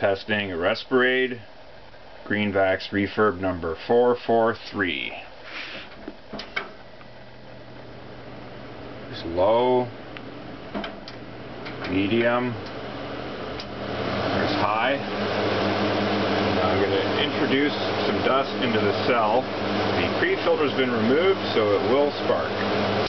testing Respiraide GreenVacs refurb number 443. There's low, medium, there's high. Now I'm going to introduce some dust into the cell. The pre-filter has been removed so it will spark.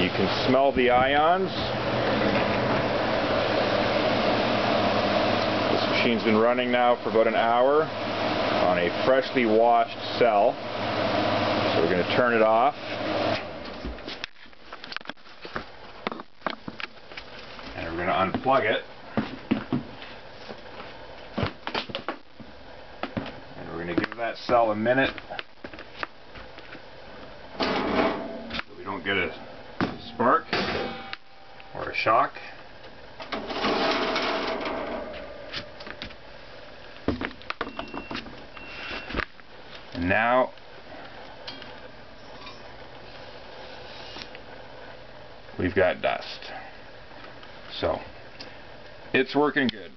You can smell the ions. This machine's been running now for about an hour on a freshly washed cell. So we're going to turn it off. And we're going to unplug it. And we're going to give that cell a minute so we don't get a spark or a shock. And now we've got dust. So it's working good.